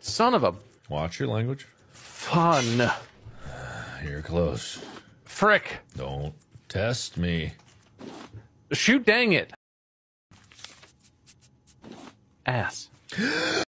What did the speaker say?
Son of a Watch your language. fun. You're close. Frick. Don't test me. Shoot dang it. Ass.